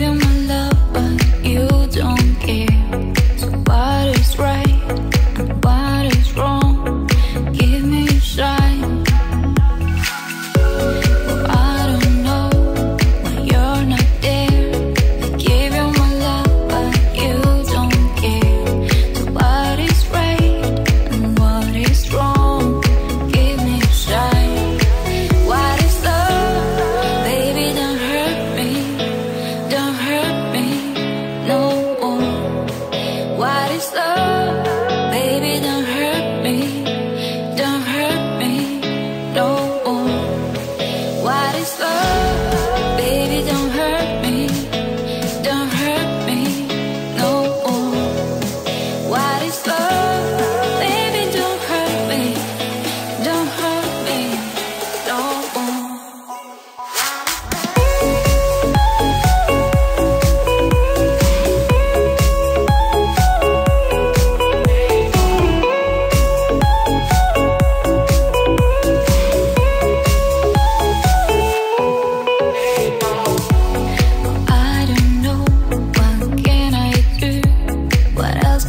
de un So.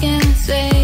can say